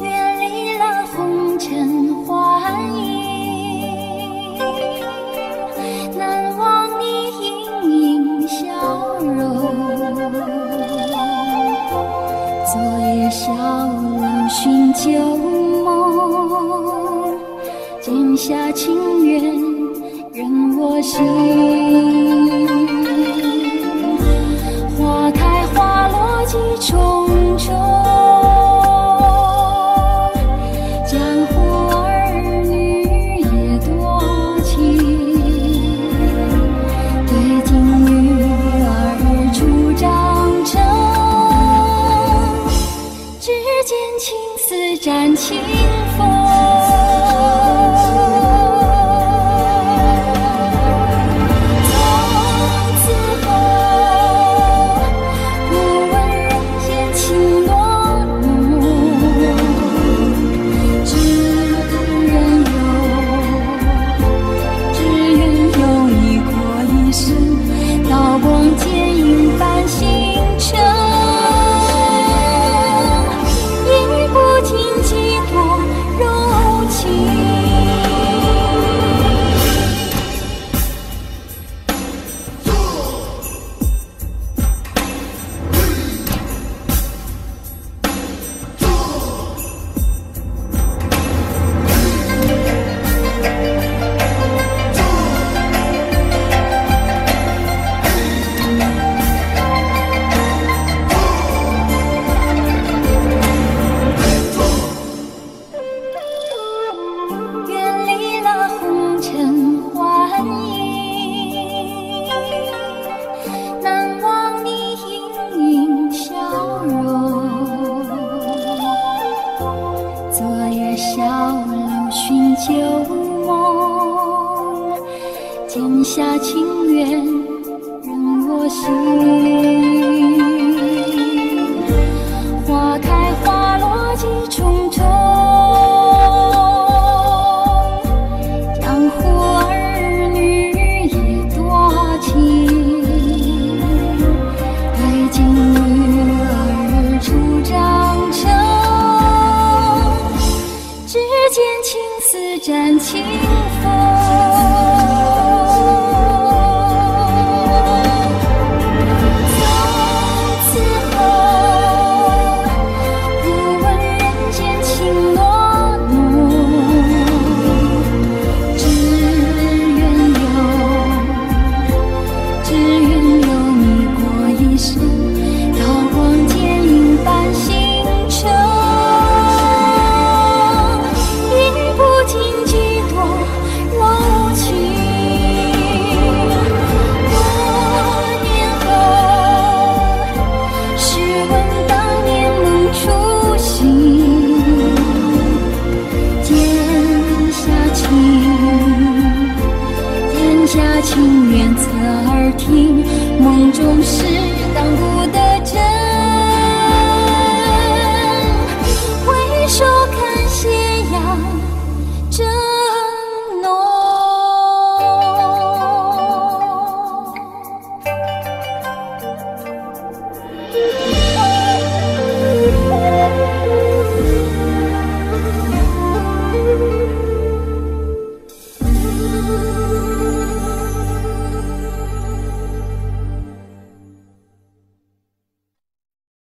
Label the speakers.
Speaker 1: 远离了红尘幻影，难忘你盈盈笑容。昨夜小楼寻旧梦，剑下情缘。任我行花开花落几重重江湖儿女也多情。对镜女儿出长成只见青丝沾清风。旧梦剑下情缘任我心站起情缘侧耳听梦中时